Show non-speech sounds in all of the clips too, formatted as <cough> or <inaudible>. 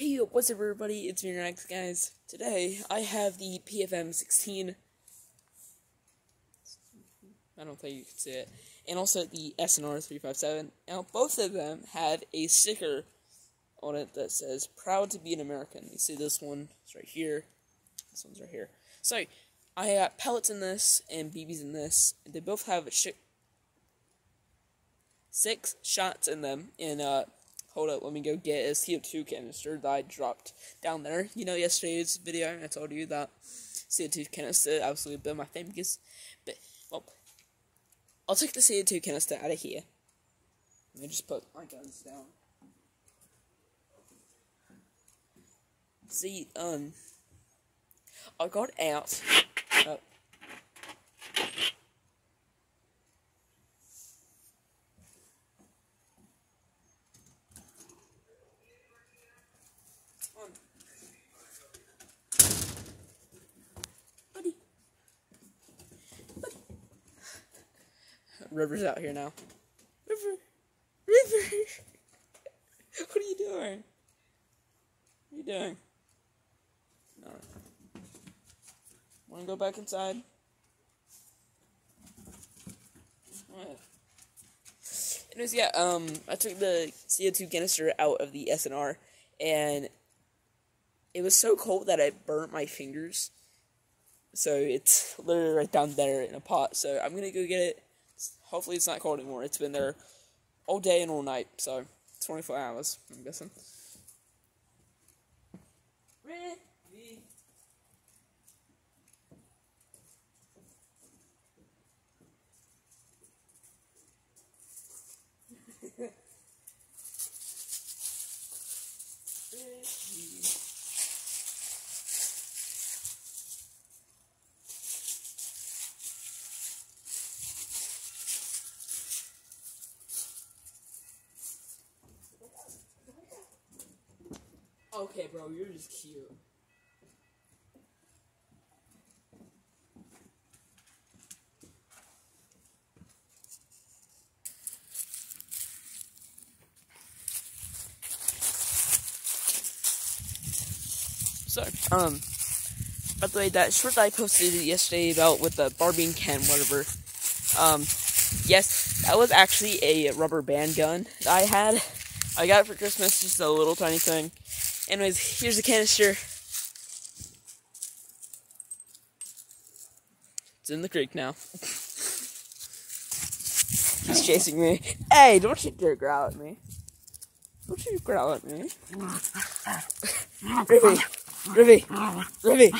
Hey, what's up, everybody? It's me, guys. Today, I have the PFM 16. I don't think you can see it. And also the SNR 357. Now, both of them have a sticker on it that says, Proud to be an American. You see this one? It's right here. This one's right here. So, I got pellets in this and BBs in this. They both have sh- six shots in them. And, uh, hold up, let me go get a CO2 canister that I dropped down there. You know, yesterday's video, I told you that CO2 canister absolutely been my fingers. But, well, I'll take the CO2 canister out of here. Let me just put my guns down. See, um, I got out. Uh, River's out here now. River. River. <laughs> what are you doing? What are you doing? No. Wanna go back inside? Anyways, yeah, um, I took the CO2 canister out of the SNR, and it was so cold that it burnt my fingers. So it's literally right down there in a pot. So I'm gonna go get it. Hopefully it's not cold anymore. It's been there all day and all night. So 24 hours, I'm guessing. Okay, bro, you're just cute. So, um, by the way, that short that I posted yesterday about with the Barbie and Ken, whatever, um, yes, that was actually a rubber band gun that I had. I got it for Christmas, just a little tiny thing. Anyways, here's the canister. It's in the creek now. <laughs> He's chasing me. Hey, don't you dare growl at me. Don't you growl at me. Rivy, Rivy, Rivy.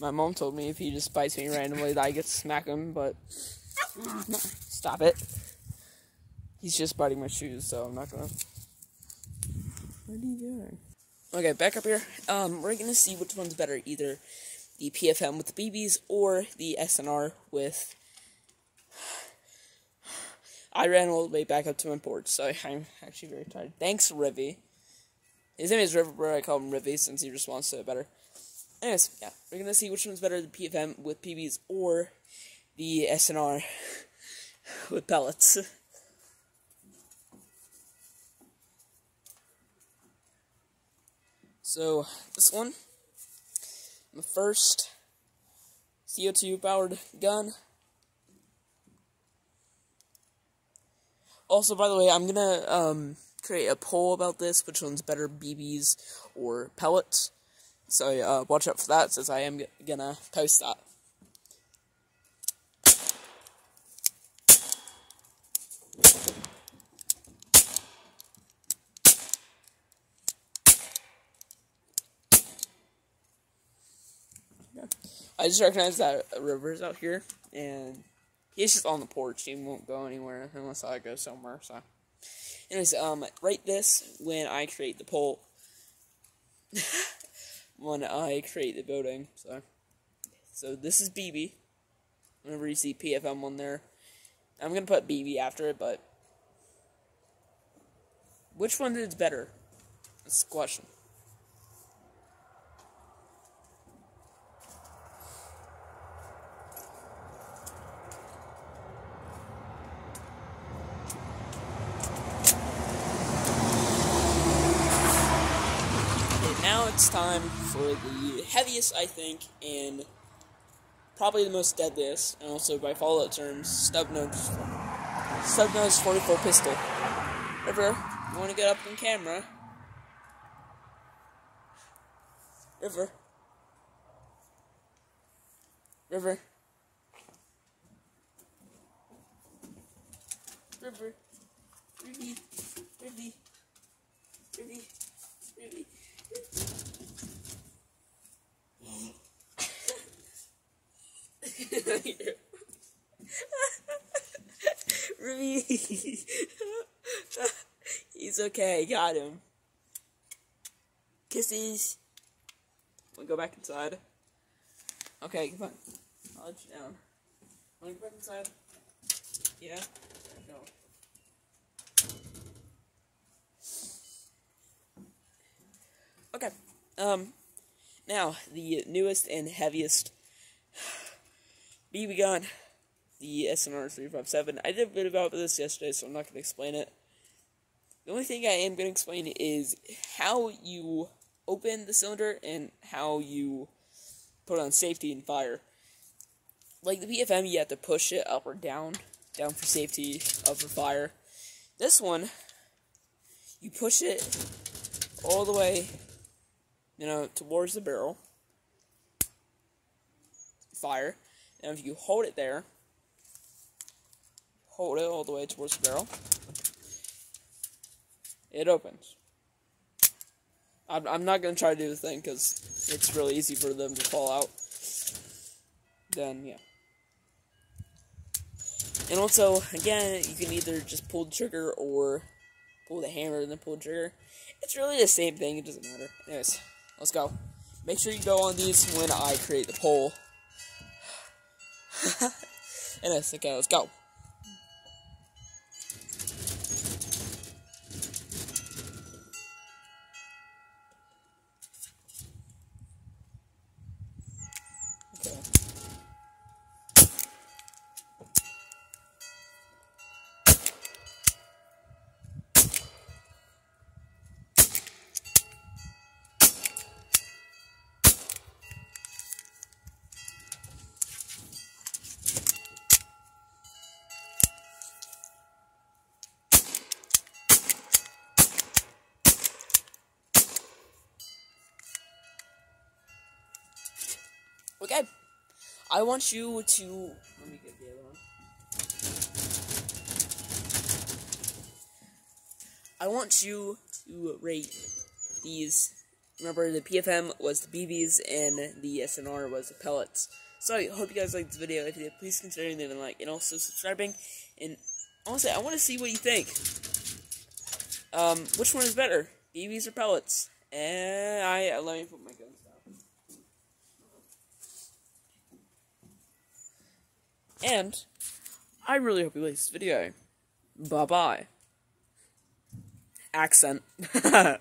My mom told me if he just bites me randomly that I get to smack him, but stop it. He's just biting my shoes, so I'm not gonna. What are you doing? Okay, back up here. Um, we're gonna see which one's better, either the PFM with the BBs or the SNR with. I ran all the way back up to my board, so I'm actually very tired. Thanks, Rivy. His name is River, but I call him Rivy since he responds to it better. Anyways, yeah, we're gonna see which one's better, the PFM with BBs or the SNR <laughs> with pellets. <laughs> So, this one, the first CO2 powered gun. Also, by the way, I'm gonna um, create a poll about this which one's better, BBs or pellets. So, uh, watch out for that since I am gonna post that. I just recognize that River's out here, and he's just on the porch. He won't go anywhere unless I go somewhere. So, anyways, um, write this when I create the poll. <laughs> when I create the building, So, so this is BB. Whenever you see PFM on there, I'm gonna put BB after it. But which one is better? That's the question. It's time for the heaviest, I think, and probably the most deadliest, and also by Fallout terms, stub nose, stub nose 44 pistol. River, you want to get up on camera? River. River. River. Ruby. Ruby. Ruby. Ruby. Ruby. <laughs> He's okay. Got him. Kisses. Wanna go back inside? Okay, come on. I'll let you down. Wanna go back inside? Yeah? Go. Okay. Um, now, the newest and heaviest BB gun, the SNR 357. I did a bit about this yesterday, so I'm not going to explain it. The only thing I am going to explain is how you open the cylinder and how you put on safety and fire. Like the PFM, you have to push it up or down, down for safety, up for fire. This one, you push it all the way, you know, towards the barrel, fire, and if you hold it there, hold it all the way towards the barrel, it opens. I'm, I'm not going to try to do the thing because it's really easy for them to fall out. Then, yeah. And also, again, you can either just pull the trigger or pull the hammer and then pull the trigger. It's really the same thing, it doesn't matter. Anyways, let's go. Make sure you go on these when I create the poll. Anyways, okay, let's go. I want you to. Let me get the other one. I want you to rate these. Remember, the PFM was the BBs and the SNR was the pellets. So I hope you guys liked this video. If you did, please consider leaving a like and also subscribing. And honestly, I want to see what you think. Um, which one is better, BBs or pellets? And I let me put my guns down. And I really hope you like this video. Bye bye. Accent. <laughs>